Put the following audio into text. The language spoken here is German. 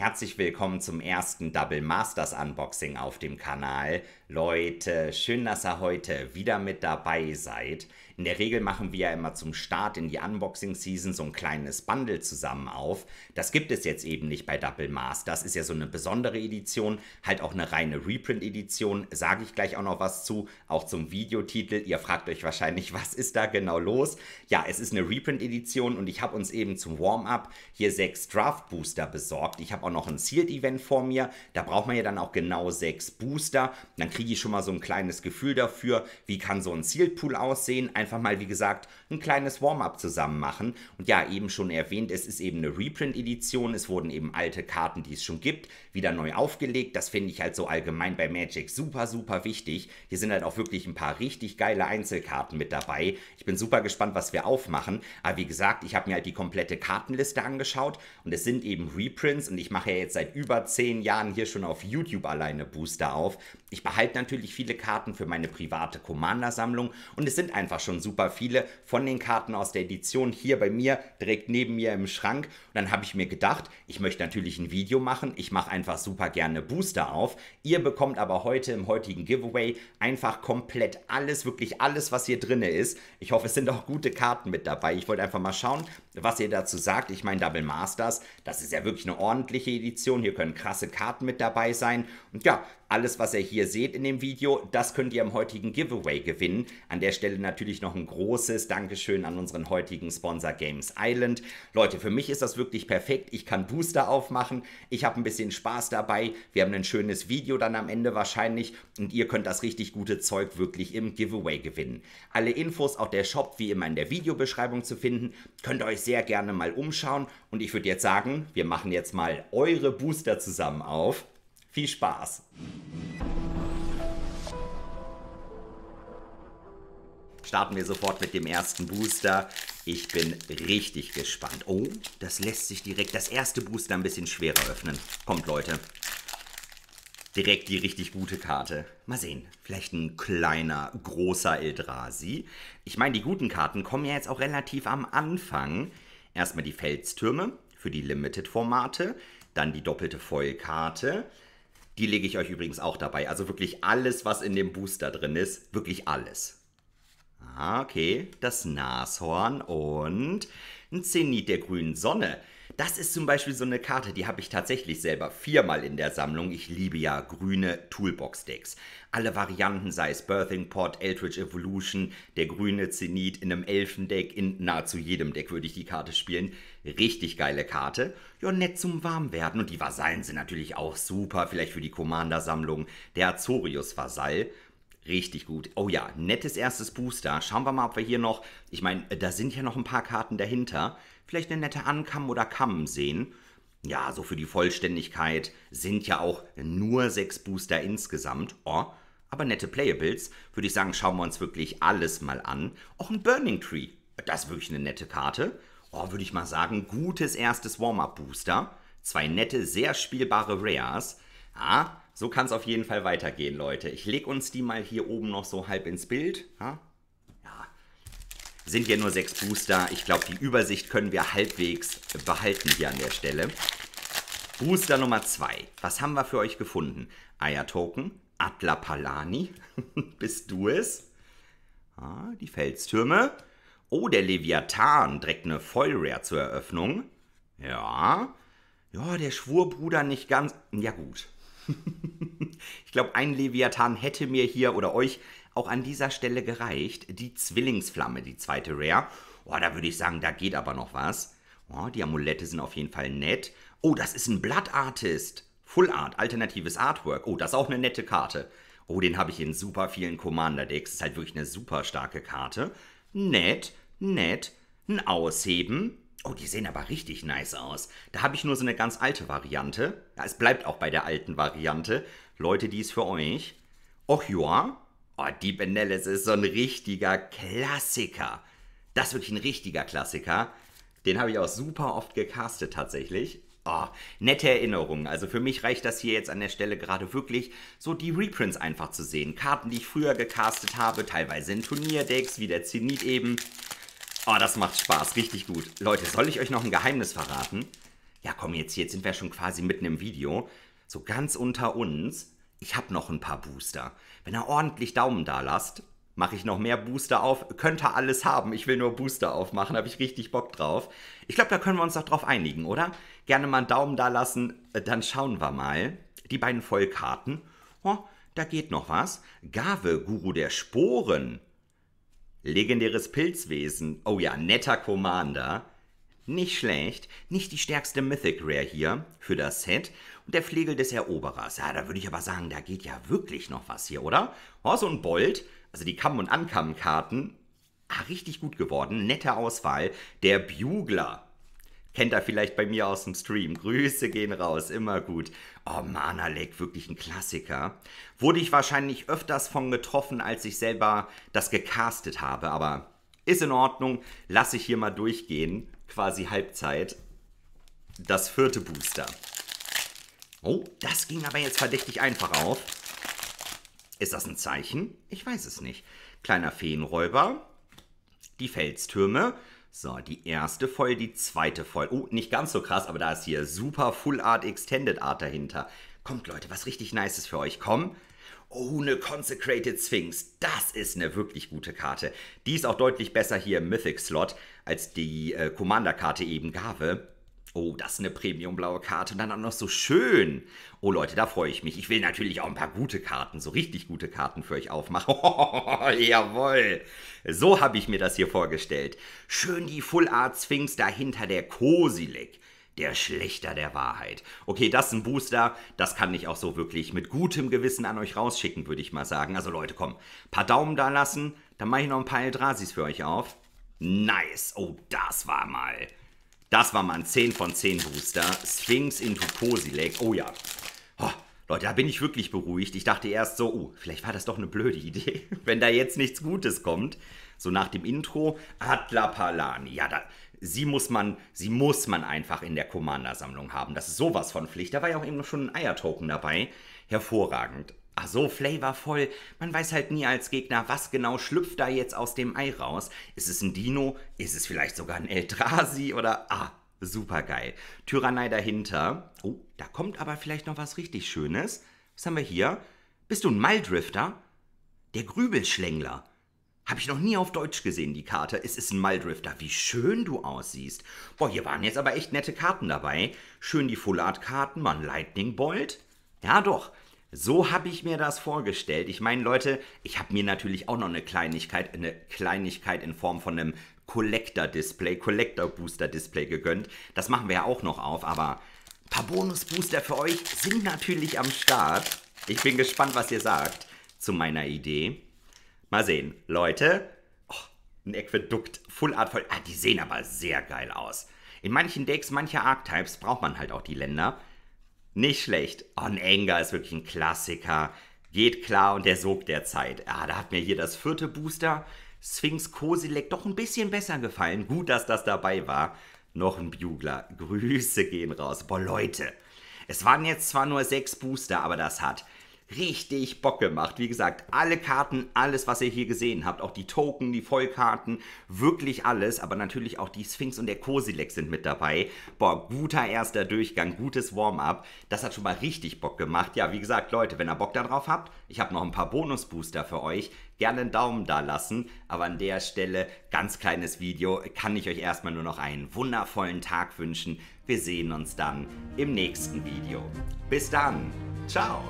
Herzlich willkommen zum ersten Double Masters Unboxing auf dem Kanal. Leute, schön, dass ihr heute wieder mit dabei seid. In der Regel machen wir ja immer zum Start in die Unboxing-Season so ein kleines Bundle zusammen auf. Das gibt es jetzt eben nicht bei Double Masters. Ist ja so eine besondere Edition, halt auch eine reine Reprint-Edition. Sage ich gleich auch noch was zu, auch zum Videotitel. Ihr fragt euch wahrscheinlich, was ist da genau los? Ja, es ist eine Reprint-Edition und ich habe uns eben zum Warm-up hier sechs Draft-Booster besorgt. Ich habe auch noch ein Sealed-Event vor mir. Da braucht man ja dann auch genau sechs Booster. Dann kriege ich schon mal so ein kleines Gefühl dafür, wie kann so ein Sealed-Pool aussehen. Einfach einfach mal, wie gesagt, ein kleines Warm-up zusammen machen. Und ja, eben schon erwähnt, es ist eben eine Reprint-Edition. Es wurden eben alte Karten, die es schon gibt, wieder neu aufgelegt. Das finde ich halt so allgemein bei Magic super, super wichtig. Hier sind halt auch wirklich ein paar richtig geile Einzelkarten mit dabei. Ich bin super gespannt, was wir aufmachen. Aber wie gesagt, ich habe mir halt die komplette Kartenliste angeschaut und es sind eben Reprints und ich mache ja jetzt seit über zehn Jahren hier schon auf YouTube alleine Booster auf. Ich behalte natürlich viele Karten für meine private Commander-Sammlung und es sind einfach schon super viele von den Karten aus der Edition hier bei mir direkt neben mir im Schrank. Und dann habe ich mir gedacht, ich möchte natürlich ein Video machen. Ich mache einfach super gerne Booster auf. Ihr bekommt aber heute im heutigen Giveaway einfach komplett alles, wirklich alles, was hier drin ist. Ich hoffe, es sind auch gute Karten mit dabei. Ich wollte einfach mal schauen, was ihr dazu sagt. Ich meine, Double Masters, das ist ja wirklich eine ordentliche Edition. Hier können krasse Karten mit dabei sein. Und ja, alles, was ihr hier seht in dem Video, das könnt ihr im heutigen Giveaway gewinnen. An der Stelle natürlich noch ein großes Dankeschön an unseren heutigen Sponsor Games Island. Leute, für mich ist das wirklich perfekt. Ich kann Booster aufmachen. Ich habe ein bisschen Spaß dabei. Wir haben ein schönes Video dann am Ende wahrscheinlich. Und ihr könnt das richtig gute Zeug wirklich im Giveaway gewinnen. Alle Infos, auch der Shop, wie immer in der Videobeschreibung zu finden. Könnt ihr euch sehr gerne mal umschauen. Und ich würde jetzt sagen, wir machen jetzt mal eure Booster zusammen auf. Viel Spaß! Starten wir sofort mit dem ersten Booster. Ich bin richtig gespannt. Oh, das lässt sich direkt das erste Booster ein bisschen schwerer öffnen. Kommt, Leute. Direkt die richtig gute Karte. Mal sehen, vielleicht ein kleiner, großer Eldrazi. Ich meine, die guten Karten kommen ja jetzt auch relativ am Anfang. Erstmal die Felstürme für die Limited-Formate, dann die doppelte Foil-Karte, die lege ich euch übrigens auch dabei. Also wirklich alles, was in dem Booster drin ist. Wirklich alles. Ah, okay. Das Nashorn und ein Zenit der grünen Sonne. Das ist zum Beispiel so eine Karte, die habe ich tatsächlich selber viermal in der Sammlung. Ich liebe ja grüne Toolbox-Decks. Alle Varianten, sei es Birthing Pot, Eldritch Evolution, der grüne Zenit in einem Elfendeck, in nahezu jedem Deck würde ich die Karte spielen. Richtig geile Karte. Ja, nett zum Warmwerden. Und die Vasallen sind natürlich auch super, vielleicht für die Commander-Sammlung. Der Azorius-Vasall. Richtig gut. Oh ja, nettes erstes Booster. Schauen wir mal, ob wir hier noch, ich meine, da sind ja noch ein paar Karten dahinter vielleicht eine nette Ankam oder Kamm sehen. Ja, so für die Vollständigkeit sind ja auch nur sechs Booster insgesamt. Oh, aber nette Playables. Würde ich sagen, schauen wir uns wirklich alles mal an. Auch ein Burning Tree. Das ist wirklich eine nette Karte. Oh, würde ich mal sagen, gutes erstes Warm-Up-Booster. Zwei nette, sehr spielbare Rares. Ah, so kann es auf jeden Fall weitergehen, Leute. Ich lege uns die mal hier oben noch so halb ins Bild. Ja, sind ja nur sechs Booster. Ich glaube, die Übersicht können wir halbwegs behalten hier an der Stelle. Booster Nummer 2. Was haben wir für euch gefunden? Aya-Token, Atla Palani. Bist du es? Ah, die Felstürme. Oh, der Leviathan. Direkt eine Foil Rare zur Eröffnung. Ja. Ja, der Schwurbruder nicht ganz. Ja, gut. ich glaube, ein Leviathan hätte mir hier oder euch auch an dieser Stelle gereicht. Die Zwillingsflamme, die zweite Rare. Oh, da würde ich sagen, da geht aber noch was. Oh, die Amulette sind auf jeden Fall nett. Oh, das ist ein Blood Artist. Full Art, alternatives Artwork. Oh, das ist auch eine nette Karte. Oh, den habe ich in super vielen Commander-Decks. Ist halt wirklich eine super starke Karte. Nett, nett. Ein Ausheben. Oh, die sehen aber richtig nice aus. Da habe ich nur so eine ganz alte Variante. Ja, es bleibt auch bei der alten Variante. Leute, die ist für euch. Och ja, Oh, Deep Analysis ist so ein richtiger Klassiker. Das ist wirklich ein richtiger Klassiker. Den habe ich auch super oft gecastet tatsächlich. Oh, nette Erinnerungen. Also für mich reicht das hier jetzt an der Stelle gerade wirklich, so die Reprints einfach zu sehen. Karten, die ich früher gecastet habe, teilweise in Turnierdecks, wie der Zenit eben. Oh, das macht Spaß, richtig gut. Leute, soll ich euch noch ein Geheimnis verraten? Ja, komm, jetzt, jetzt sind wir schon quasi mitten im Video. So ganz unter uns. Ich habe noch ein paar Booster. Wenn ihr ordentlich Daumen da lasst, mache ich noch mehr Booster auf. Könnte alles haben. Ich will nur Booster aufmachen. Habe ich richtig Bock drauf. Ich glaube, da können wir uns doch drauf einigen, oder? Gerne mal einen Daumen da lassen. Äh, dann schauen wir mal. Die beiden Vollkarten. Oh, da geht noch was. Gave, Guru der Sporen. Legendäres Pilzwesen. Oh ja, netter Commander. Nicht schlecht. Nicht die stärkste Mythic Rare hier für das Set. Und der Flegel des Eroberers. Ja, da würde ich aber sagen, da geht ja wirklich noch was hier, oder? Oh, so ein Bolt. Also die Kamm- und Ankamm-Karten. Ah, richtig gut geworden. Nette Auswahl. Der Bugler. Kennt er vielleicht bei mir aus dem Stream. Grüße gehen raus, immer gut. Oh, Mana Lake, wirklich ein Klassiker. Wurde ich wahrscheinlich öfters von getroffen, als ich selber das gecastet habe, aber ist in Ordnung. Lasse ich hier mal durchgehen. Quasi Halbzeit. Das vierte Booster. Oh, das ging aber jetzt verdächtig einfach auf. Ist das ein Zeichen? Ich weiß es nicht. Kleiner Feenräuber. Die Felstürme. So, die erste voll, die zweite voll. Oh, nicht ganz so krass, aber da ist hier super Full Art Extended Art dahinter. Kommt, Leute, was richtig Nices für euch. Komm. Oh, eine Consecrated Sphinx. Das ist eine wirklich gute Karte. Die ist auch deutlich besser hier im Mythic-Slot als die äh, Commander-Karte eben Gave. Oh, das ist eine Premium-blaue Karte und dann auch noch so schön. Oh Leute, da freue ich mich. Ich will natürlich auch ein paar gute Karten, so richtig gute Karten für euch aufmachen. Oh, jawohl. So habe ich mir das hier vorgestellt. Schön die Full Art Sphinx dahinter der Kosilek. Der Schlechter der Wahrheit. Okay, das ist ein Booster. Das kann ich auch so wirklich mit gutem Gewissen an euch rausschicken, würde ich mal sagen. Also Leute, komm, paar Daumen da lassen. Dann mache ich noch ein paar Eldrasis für euch auf. Nice. Oh, das war mal das war mal ein 10 von 10 Booster. Sphinx into Kosilek. Oh ja. Oh, Leute, da bin ich wirklich beruhigt. Ich dachte erst so, oh, vielleicht war das doch eine blöde Idee, wenn da jetzt nichts Gutes kommt. So nach dem Intro, Adla Palani. Ja, da, sie muss man, sie muss man einfach in der Commander-Sammlung haben. Das ist sowas von Pflicht. Da war ja auch eben schon ein Eiertoken dabei. Hervorragend. Ach so, flavorvoll. Man weiß halt nie als Gegner, was genau schlüpft da jetzt aus dem Ei raus. Ist es ein Dino? Ist es vielleicht sogar ein Eldrazi? Oder, ah, super geil. Tyrannei dahinter. Oh, da kommt aber vielleicht noch was richtig Schönes. Was haben wir hier? Bist du ein Maldrifter? Der Grübelschlängler. Habe ich noch nie auf Deutsch gesehen, die Karte. Es ist ein Maldrifter. Wie schön du aussiehst. Boah, hier waren jetzt aber echt nette Karten dabei. Schön die Full Art Karten, mal ein Lightning Bolt. Ja, doch. So habe ich mir das vorgestellt. Ich meine, Leute, ich habe mir natürlich auch noch eine Kleinigkeit, eine Kleinigkeit in Form von einem Collector-Display, Collector-Booster-Display gegönnt. Das machen wir ja auch noch auf, aber ein paar Bonus-Booster für euch sind natürlich am Start. Ich bin gespannt, was ihr sagt zu meiner Idee. Mal sehen. Leute, oh, ein Aquädukt, Full Art voll. Ah, die sehen aber sehr geil aus. In manchen Decks, mancher Archetypes braucht man halt auch die Länder. Nicht schlecht. On Anger ist wirklich ein Klassiker. Geht klar und der Sog der Zeit. Ja, da hat mir hier das vierte Booster Sphinx Kosilek doch ein bisschen besser gefallen. Gut, dass das dabei war. Noch ein Bugler. Grüße gehen raus. Boah, Leute. Es waren jetzt zwar nur sechs Booster, aber das hat richtig Bock gemacht. Wie gesagt, alle Karten, alles, was ihr hier gesehen habt, auch die Token, die Vollkarten, wirklich alles, aber natürlich auch die Sphinx und der Kosilek sind mit dabei. Boah, guter erster Durchgang, gutes Warm-up. Das hat schon mal richtig Bock gemacht. Ja, wie gesagt, Leute, wenn ihr Bock darauf habt, ich habe noch ein paar Bonus-Booster für euch. Gerne einen Daumen da lassen, aber an der Stelle ganz kleines Video, kann ich euch erstmal nur noch einen wundervollen Tag wünschen. Wir sehen uns dann im nächsten Video. Bis dann. Ciao.